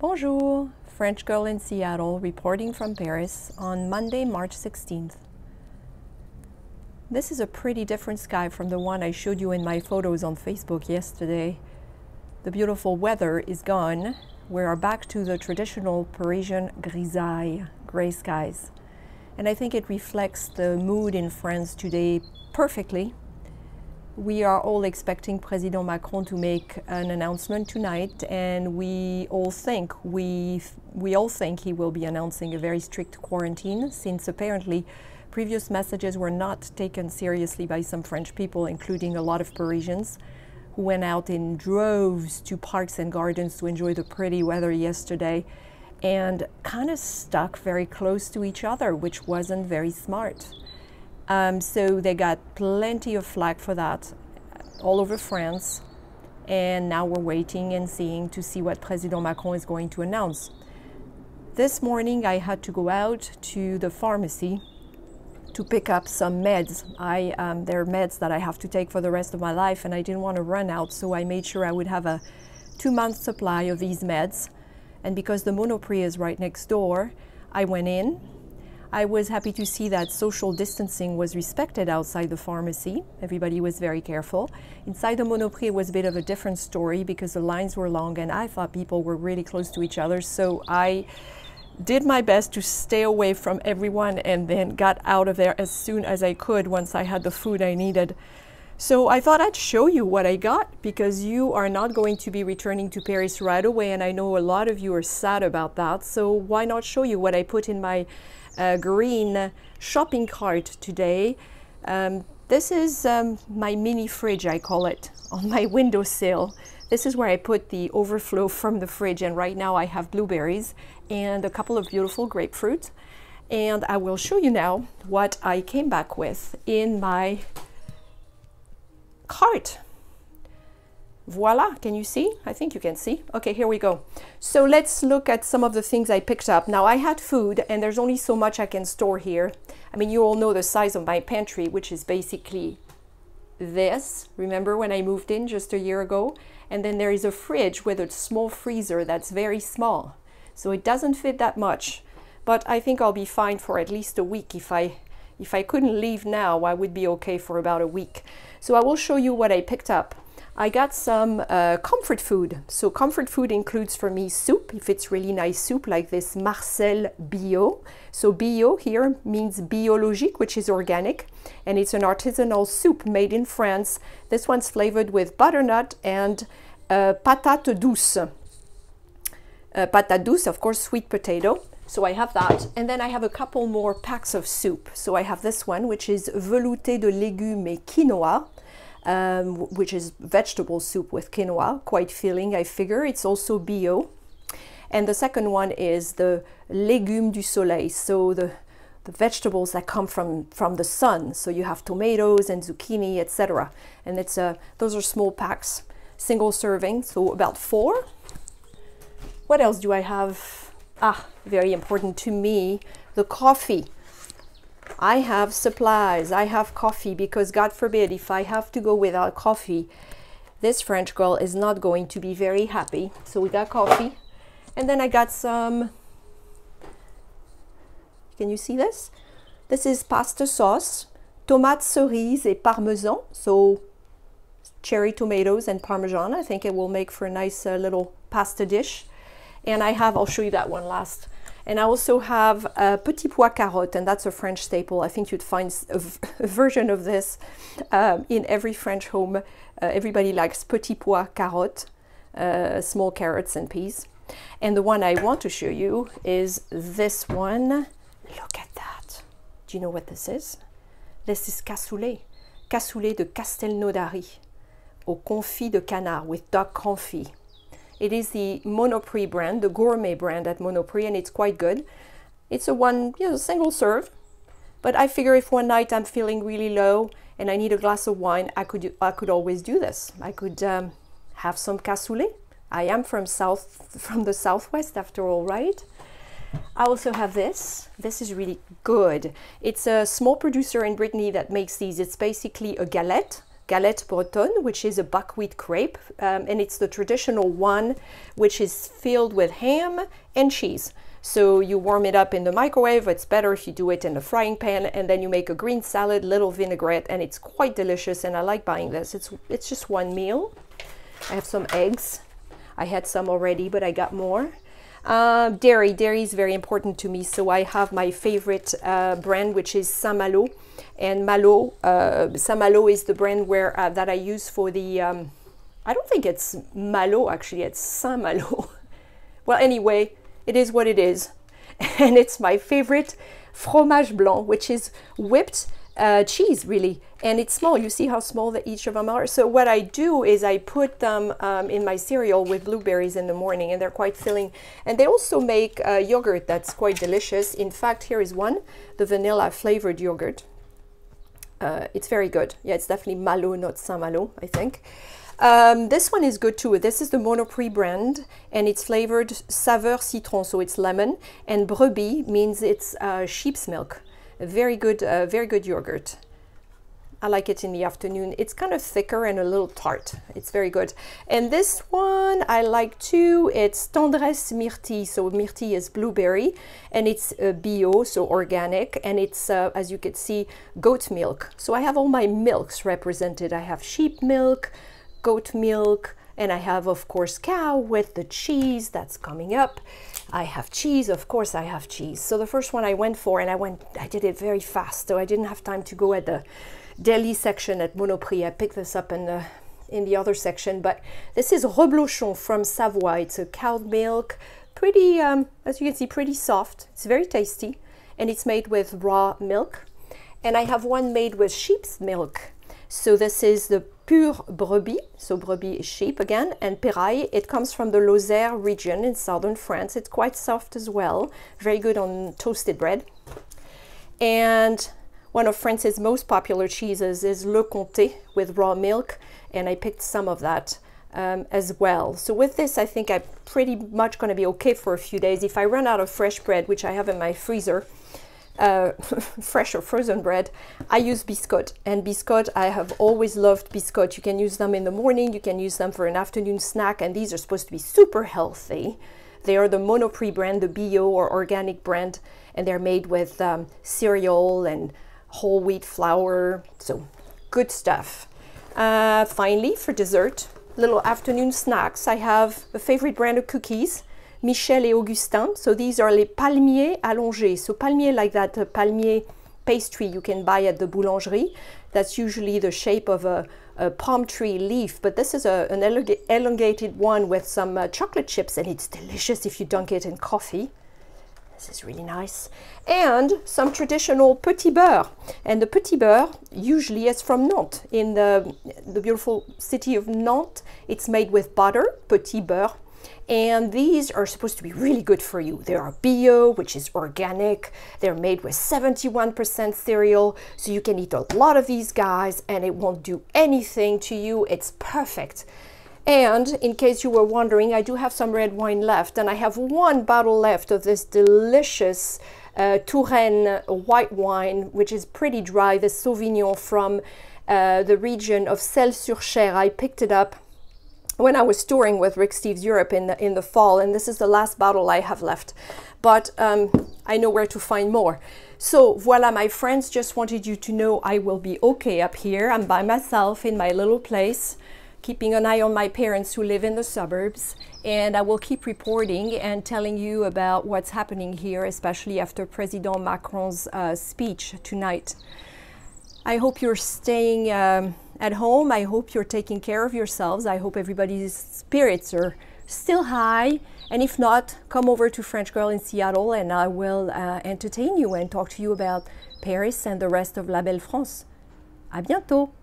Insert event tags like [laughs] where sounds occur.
Bonjour, French girl in Seattle reporting from Paris on Monday, March 16th. This is a pretty different sky from the one I showed you in my photos on Facebook yesterday. The beautiful weather is gone. We are back to the traditional Parisian grisaille, gray skies. And I think it reflects the mood in France today perfectly. We are all expecting President Macron to make an announcement tonight, and we all think we we all think he will be announcing a very strict quarantine, since apparently previous messages were not taken seriously by some French people, including a lot of Parisians, who went out in droves to parks and gardens to enjoy the pretty weather yesterday, and kind of stuck very close to each other, which wasn't very smart. Um, so they got plenty of flack for that all over France. And now we're waiting and seeing to see what President Macron is going to announce. This morning I had to go out to the pharmacy to pick up some meds. I, um, they're meds that I have to take for the rest of my life and I didn't want to run out, so I made sure I would have a two month supply of these meds. And because the Monoprix is right next door, I went in I was happy to see that social distancing was respected outside the pharmacy. Everybody was very careful. Inside the Monoprix, it was a bit of a different story because the lines were long and I thought people were really close to each other. So I did my best to stay away from everyone and then got out of there as soon as I could once I had the food I needed. So I thought I'd show you what I got because you are not going to be returning to Paris right away and I know a lot of you are sad about that. So why not show you what I put in my uh, green shopping cart today. Um, this is um, my mini fridge, I call it, [laughs] on my windowsill. This is where I put the overflow from the fridge, and right now I have blueberries and a couple of beautiful grapefruit. And I will show you now what I came back with in my cart. Voila, can you see? I think you can see. Okay, here we go. So let's look at some of the things I picked up. Now I had food and there's only so much I can store here. I mean, you all know the size of my pantry, which is basically this. Remember when I moved in just a year ago? And then there is a fridge with a small freezer that's very small. So it doesn't fit that much, but I think I'll be fine for at least a week. If I, if I couldn't leave now, I would be okay for about a week. So I will show you what I picked up. I got some uh, comfort food. So comfort food includes for me soup, if it's really nice soup like this Marcel Bio. So bio here means biologique, which is organic, and it's an artisanal soup made in France. This one's flavored with butternut and uh, patate douce. Uh, patate douce, of course, sweet potato. So I have that. And then I have a couple more packs of soup. So I have this one, which is velouté de légumes et quinoa um, which is vegetable soup with quinoa, quite filling, I figure. It's also bio. And the second one is the légumes du soleil, so the, the vegetables that come from, from the sun. So you have tomatoes and zucchini, etc. And it's a, those are small packs, single serving, so about four. What else do I have? Ah, very important to me, the coffee. I have supplies, I have coffee because God forbid if I have to go without coffee, this French girl is not going to be very happy. So we got coffee. And then I got some, can you see this? This is pasta sauce, tomate cerise et parmesan. So cherry tomatoes and parmesan. I think it will make for a nice uh, little pasta dish. And I have, I'll show you that one last. And I also have a petit pois carotte, and that's a French staple. I think you'd find [laughs] a, version of this um, in every French home. Uh, everybody likes petit pois carotte, uh, small carrots and peas. And the one I want to show you is this one. Look at that. Do you know what this is? This is cassoulet. Cassoulet de Castelnaudary au confit de canard with duck confit. It is the Monoprix brand, the gourmet brand at Monoprix, and it's quite good. It's a one, you know, single serve. But I figure if one night I'm feeling really low and I need a glass of wine, I could I could always do this. I could um, have some cassoulet. I am from south from the southwest after all, right? I also have this. This is really good. It's a small producer in Brittany that makes these. It's basically a galette galette bretonne, which is a buckwheat crepe, um, and it's the traditional one, which is filled with ham and cheese. So you warm it up in the microwave. It's better if you do it in the frying pan, and then you make a green salad, little vinaigrette, and it's quite delicious. And I like buying this. It's it's just one meal. I have some eggs. I had some already, but I got more. Uh, dairy, dairy is very important to me, so I have my favorite uh, brand, which is Saint Malo, and Malo, uh, Saint Malo is the brand where uh, that I use for the. Um, I don't think it's Malo actually; it's Saint Malo. [laughs] well, anyway, it is what it is, [laughs] and it's my favorite fromage blanc, which is whipped uh, cheese really. And it's small. You see how small that each of them are? So what I do is I put them um, in my cereal with blueberries in the morning and they're quite filling. And they also make uh, yogurt that's quite delicious. In fact here is one the vanilla flavored yogurt uh, it's very good yeah it's definitely Malo not Saint Malo I think um, this one is good too. This is the Monoprix brand and it's flavored saveur citron, so it's lemon. And brebis means it's uh, sheep's milk very good, uh, very good yogurt. I like it in the afternoon. It's kind of thicker and a little tart. It's very good. And this one I like too. It's Tendresse Myrtille. So myrtille is blueberry and it's uh, bio, so organic. And it's, uh, as you can see, goat milk. So I have all my milks represented. I have sheep milk, goat milk, and I have, of course, cow with the cheese that's coming up. I have cheese, of course I have cheese. So the first one I went for, and I went, I did it very fast, so I didn't have time to go at the deli section at Monoprix. I picked this up in the in the other section, but this is Reblochon from Savoie. It's a cow milk, pretty, um, as you can see, pretty soft. It's very tasty, and it's made with raw milk. And I have one made with sheep's milk. So this is the pure brebis, so brebis is sheep again, and Pérail, it comes from the Lozère region in southern France. It's quite soft as well, very good on toasted bread. And one of France's most popular cheeses is Le Comté with raw milk, and I picked some of that um, as well. So with this, I think I'm pretty much going to be okay for a few days. If I run out of fresh bread, which I have in my freezer, uh, [laughs] fresh or frozen bread, I use biscotte. And biscotte, I have always loved biscotte. You can use them in the morning, you can use them for an afternoon snack, and these are supposed to be super healthy. They are the Monoprix brand, the bio or organic brand, and they're made with um, cereal and whole wheat flour. So good stuff. Uh, finally, for dessert, little afternoon snacks, I have a favorite brand of cookies. Michel et Augustin. So these are les palmiers allongés. So palmier like that uh, palmier pastry you can buy at the boulangerie. That's usually the shape of a, a palm tree leaf, but this is a, an elongated one with some uh, chocolate chips and it's delicious if you dunk it in coffee. This is really nice. And some traditional petit beurre. And the petit beurre usually is from Nantes. In the, the beautiful city of Nantes, it's made with butter, petit beurre, and these are supposed to be really good for you. They are bio, which is organic. They're made with 71% cereal, so you can eat a lot of these guys and it won't do anything to you. It's perfect. And in case you were wondering, I do have some red wine left, and I have one bottle left of this delicious uh, Touraine white wine, which is pretty dry, the Sauvignon from uh, the region of Celles-sur-Cher. I picked it up when I was touring with Rick Steves Europe in the, in the fall, and this is the last bottle I have left. But um, I know where to find more. So voila, my friends, just wanted you to know I will be okay up here. I'm by myself in my little place, keeping an eye on my parents who live in the suburbs. And I will keep reporting and telling you about what's happening here, especially after President Macron's uh, speech tonight. I hope you're staying um, at home. I hope you're taking care of yourselves. I hope everybody's spirits are still high. And if not, come over to French Girl in Seattle and I will uh, entertain you and talk to you about Paris and the rest of La Belle France. À bientôt!